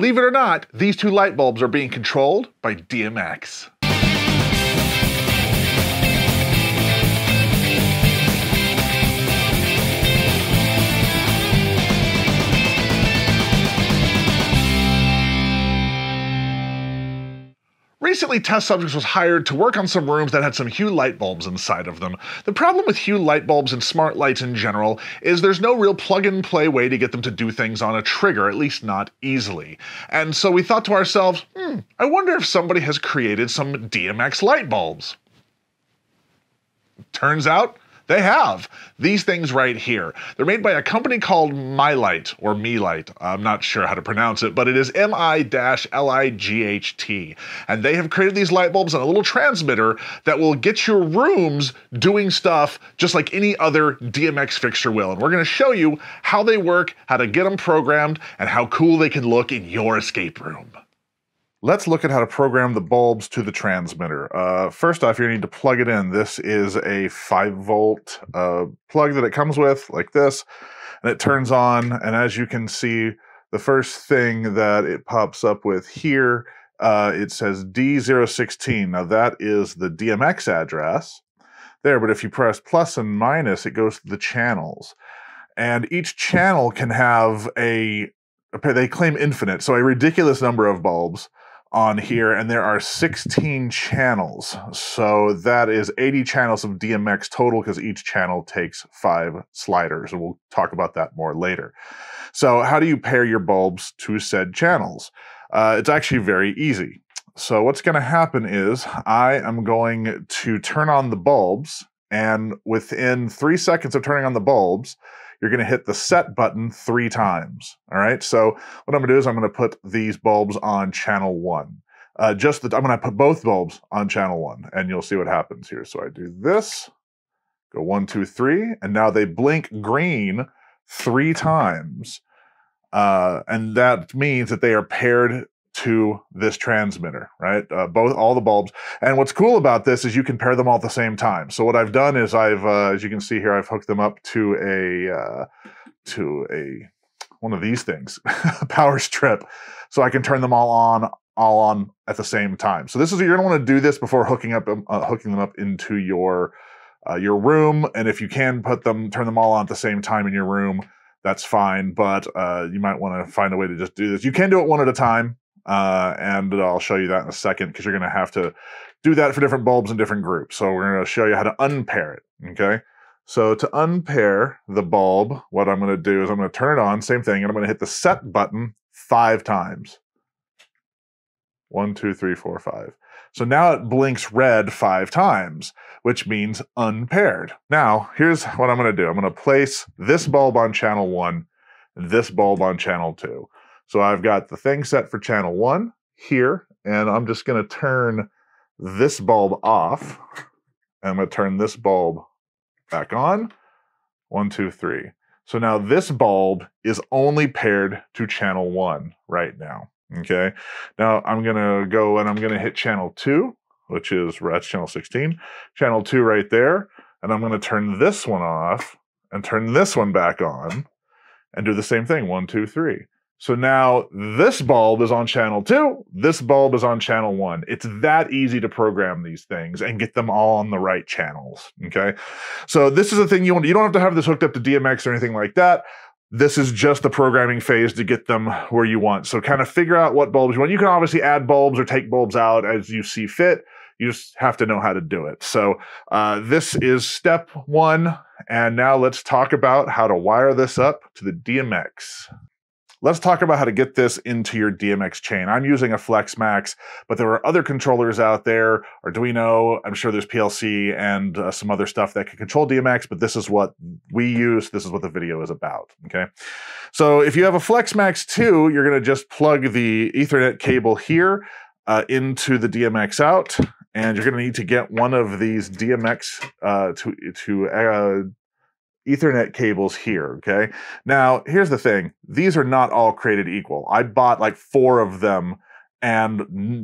Believe it or not, these two light bulbs are being controlled by DMX. Recently, test subjects was hired to work on some rooms that had some Hue light bulbs inside of them. The problem with Hue light bulbs and smart lights in general is there's no real plug and play way to get them to do things on a trigger, at least not easily. And so we thought to ourselves, hmm, I wonder if somebody has created some DMX light bulbs. Turns out, they have these things right here. They're made by a company called MyLight or MeLight. I'm not sure how to pronounce it, but it is M-I-L-I-G-H-T. And they have created these light bulbs and a little transmitter that will get your rooms doing stuff just like any other DMX fixture will. And we're going to show you how they work, how to get them programmed, and how cool they can look in your escape room. Let's look at how to program the bulbs to the transmitter. Uh, first off, you need to plug it in. This is a 5 volt uh, plug that it comes with, like this, and it turns on. And as you can see, the first thing that it pops up with here, uh, it says D016. Now that is the DMX address there, but if you press plus and minus, it goes to the channels. And each channel can have a, they claim infinite, so a ridiculous number of bulbs on here, and there are 16 channels. So that is 80 channels of DMX total because each channel takes five sliders, and we'll talk about that more later. So, how do you pair your bulbs to said channels? Uh, it's actually very easy. So, what's going to happen is I am going to turn on the bulbs, and within three seconds of turning on the bulbs, you're going to hit the set button three times. All right. So what I'm going to do is I'm going to put these bulbs on channel one. Uh, just that I'm going to put both bulbs on channel one and you'll see what happens here. So I do this, go one, two, three, and now they blink green three times. Uh, and that means that they are paired to this transmitter, right? Uh, both all the bulbs. And what's cool about this is you can pair them all at the same time. So what I've done is I've, uh, as you can see here, I've hooked them up to a uh, to a one of these things, power strip, so I can turn them all on all on at the same time. So this is you're gonna want to do this before hooking up um, uh, hooking them up into your uh, your room. And if you can put them turn them all on at the same time in your room. That's fine, but uh, you might want to find a way to just do this. You can do it one at a time uh, and I'll show you that in a second because you're going to have to do that for different bulbs in different groups. So we're going to show you how to unpair it. Okay. So to unpair the bulb, what I'm going to do is I'm going to turn it on, same thing, and I'm going to hit the set button five times. One, two, three, four, five. So now it blinks red five times, which means unpaired. Now, here's what I'm going to do. I'm going to place this bulb on channel one, this bulb on channel two. So I've got the thing set for channel one here, and I'm just going to turn this bulb off. I'm going to turn this bulb back on. One, two, three. So now this bulb is only paired to channel one right now. Okay. Now I'm going to go and I'm going to hit channel two, which is that's channel 16, channel two right there. And I'm going to turn this one off and turn this one back on and do the same thing. One, two, three. So now this bulb is on channel two, this bulb is on channel one. It's that easy to program these things and get them all on the right channels. Okay. So this is the thing you want. You don't have to have this hooked up to DMX or anything like that. This is just the programming phase to get them where you want. So kind of figure out what bulbs you want. You can obviously add bulbs or take bulbs out as you see fit. You just have to know how to do it. So uh, this is step one. And now let's talk about how to wire this up to the DMX. Let's talk about how to get this into your DMX chain. I'm using a FlexMax, but there are other controllers out there, Arduino, I'm sure there's PLC and uh, some other stuff that can control DMX, but this is what we use. This is what the video is about, okay? So if you have a FlexMax 2, you're gonna just plug the ethernet cable here uh, into the DMX out, and you're gonna need to get one of these DMX uh, to, to uh, Ethernet cables here, okay? Now, here's the thing. These are not all created equal. I bought like four of them and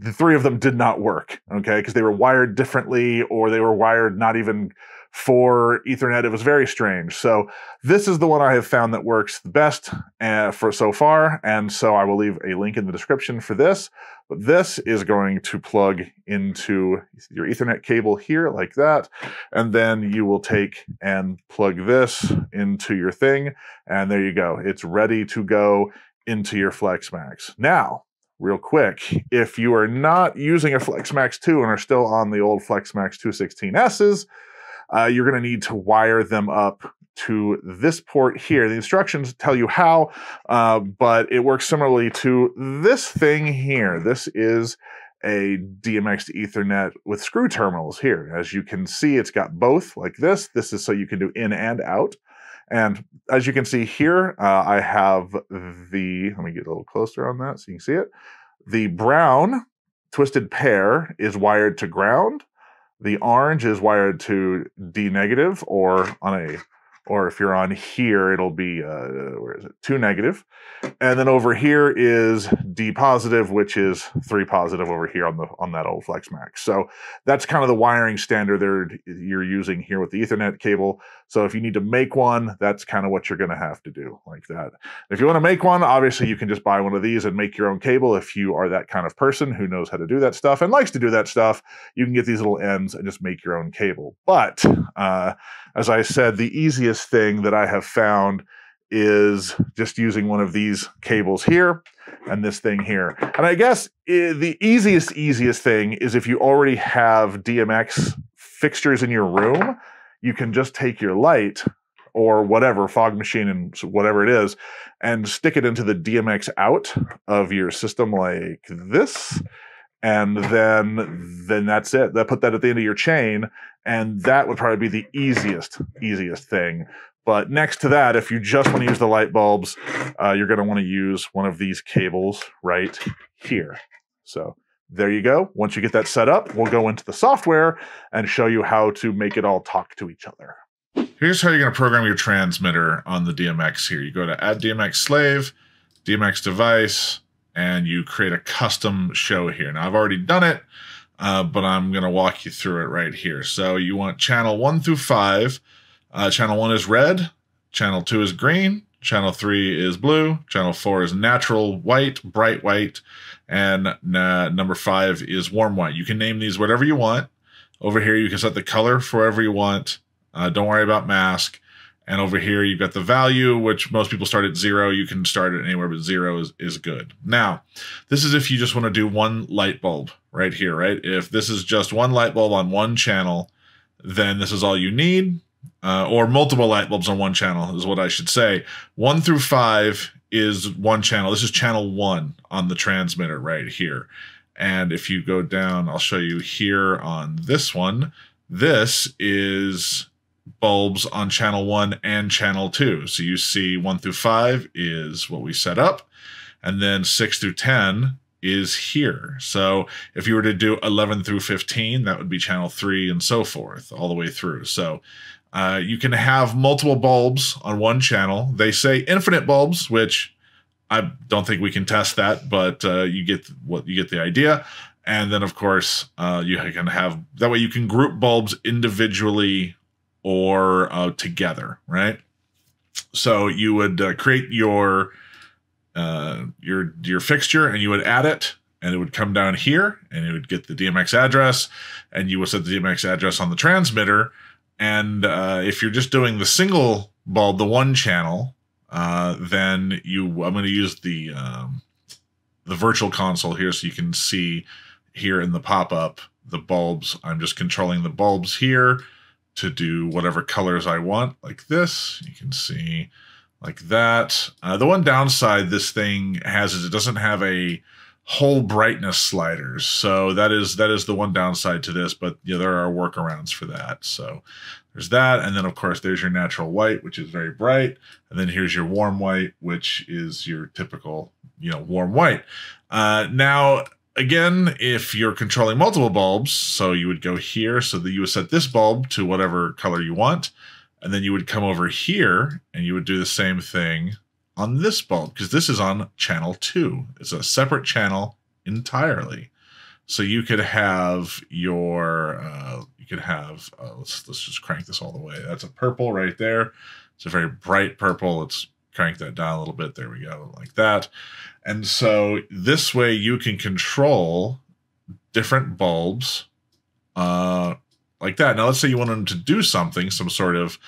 the three of them did not work, okay? Because they were wired differently or they were wired not even for Ethernet. It was very strange. So this is the one I have found that works the best uh, for so far. And so I will leave a link in the description for this. But this is going to plug into your Ethernet cable here like that. And then you will take and plug this into your thing. And there you go. It's ready to go into your FlexMax. Now, real quick, if you are not using a FlexMax 2 and are still on the old FlexMax 216Ss, uh, you're going to need to wire them up to this port here. The instructions tell you how, uh, but it works similarly to this thing here. This is a DMX to Ethernet with screw terminals here. As you can see, it's got both like this. This is so you can do in and out. And as you can see here, uh, I have the, let me get a little closer on that so you can see it. The brown twisted pair is wired to ground. The orange is wired to D negative or on a or if you're on here, it'll be, uh, where is it, two negative. And then over here is D positive, which is three positive over here on the on that old FlexMax. So that's kind of the wiring standard there you're using here with the Ethernet cable. So if you need to make one, that's kind of what you're going to have to do like that. If you want to make one, obviously you can just buy one of these and make your own cable. If you are that kind of person who knows how to do that stuff and likes to do that stuff, you can get these little ends and just make your own cable. But uh, as I said, the easiest thing that I have found is just using one of these cables here and this thing here. And I guess eh, the easiest, easiest thing is if you already have DMX fixtures in your room, you can just take your light or whatever fog machine and whatever it is and stick it into the DMX out of your system like this and then then that's it. That put that at the end of your chain, and that would probably be the easiest easiest thing. But next to that, if you just want to use the light bulbs, uh, you're going to want to use one of these cables right here. So there you go. Once you get that set up, we'll go into the software and show you how to make it all talk to each other. Here's how you're going to program your transmitter on the DMX here. You go to add DMX slave, DMX device, and you create a custom show here. Now, I've already done it, uh, but I'm going to walk you through it right here. So you want channel one through five. Uh, channel one is red, channel two is green, channel three is blue, channel four is natural white, bright white, and uh, number five is warm white. You can name these whatever you want. Over here, you can set the color for whatever you want. Uh, don't worry about mask. And over here, you've got the value, which most people start at zero. You can start it anywhere, but zero is, is good. Now, this is if you just want to do one light bulb right here, right? If this is just one light bulb on one channel, then this is all you need. Uh, or multiple light bulbs on one channel is what I should say. One through five is one channel. This is channel one on the transmitter right here. And if you go down, I'll show you here on this one. This is bulbs on channel one and channel two. So you see one through five is what we set up, and then six through 10 is here. So if you were to do 11 through 15, that would be channel three and so forth all the way through. So uh, you can have multiple bulbs on one channel. They say infinite bulbs, which I don't think we can test that, but uh, you get what you get the idea. And then, of course, uh, you can have that way you can group bulbs individually or uh, together, right? So you would uh, create your uh, your your fixture and you would add it, and it would come down here, and it would get the DMX address, and you would set the DMX address on the transmitter. And uh, if you're just doing the single bulb, the one channel, uh, then you I'm going to use the um, the virtual console here so you can see here in the pop up the bulbs. I'm just controlling the bulbs here to do whatever colors I want, like this. You can see like that. Uh, the one downside this thing has is it doesn't have a whole brightness sliders. So that is that is the one downside to this, but yeah, there are workarounds for that. So there's that. And then of course there's your natural white, which is very bright. And then here's your warm white, which is your typical, you know, warm white. Uh, now Again, if you're controlling multiple bulbs, so you would go here, so that you would set this bulb to whatever color you want, and then you would come over here and you would do the same thing on this bulb, because this is on channel two. It's a separate channel entirely. So you could have your, uh, you could have, uh, let's, let's just crank this all the way. That's a purple right there. It's a very bright purple. Let's crank that down a little bit. There we go, like that. And so this way you can control different bulbs uh, like that. Now, let's say you want them to do something, some sort of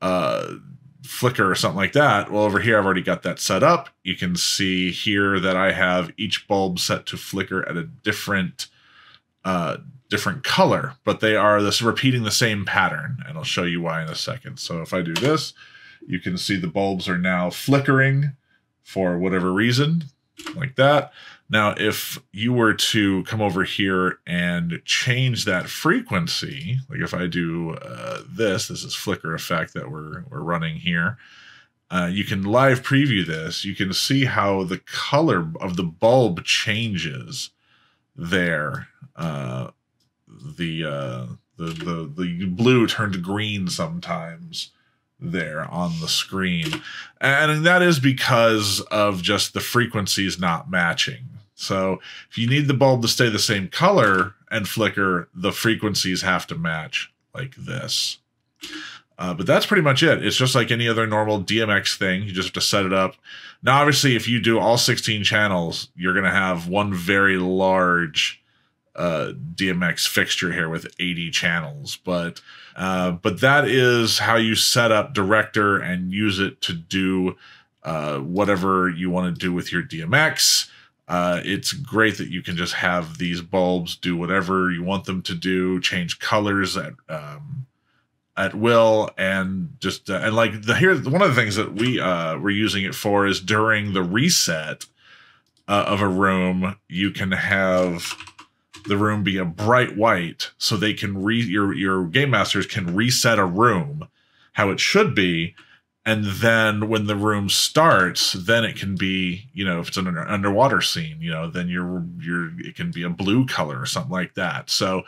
uh, flicker or something like that. Well, over here, I've already got that set up. You can see here that I have each bulb set to flicker at a different uh, different color, but they are this repeating the same pattern, and I'll show you why in a second. So if I do this, you can see the bulbs are now flickering for whatever reason, like that. Now, if you were to come over here and change that frequency, like if I do uh, this, this is flicker effect that we're, we're running here, uh, you can live preview this. You can see how the color of the bulb changes there. Uh, the, uh, the, the, the blue turned green sometimes there on the screen. And that is because of just the frequencies not matching. So if you need the bulb to stay the same color and flicker, the frequencies have to match like this. Uh, but that's pretty much it. It's just like any other normal DMX thing. You just have to set it up. Now, obviously, if you do all 16 channels, you're going to have one very large uh, DMX fixture here with 80 channels. But uh, but that is how you set up Director and use it to do uh, whatever you want to do with your DMX. Uh, it's great that you can just have these bulbs do whatever you want them to do, change colors at um, at will, and just uh, and like the here one of the things that we uh, were using it for is during the reset uh, of a room, you can have the room be a bright white, so they can re your your game masters can reset a room how it should be. And then when the room starts then it can be you know if it's an under, underwater scene you know then you're you're it can be a blue color or something like that. So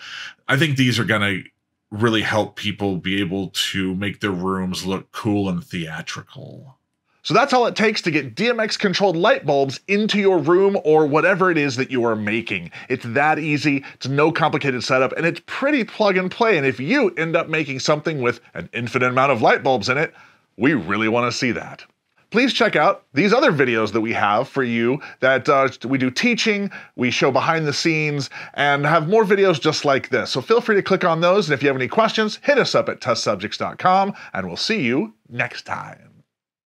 i think these are going to really help people be able to make their rooms look cool and theatrical so that's all it takes to get DMX controlled light bulbs into your room or whatever it is that you are making. It's that easy, it's no complicated setup, and it's pretty plug and play. And if you end up making something with an infinite amount of light bulbs in it, we really want to see that. Please check out these other videos that we have for you that uh, we do teaching, we show behind the scenes, and have more videos just like this. So feel free to click on those, and if you have any questions, hit us up at testsubjects.com, and we'll see you next time.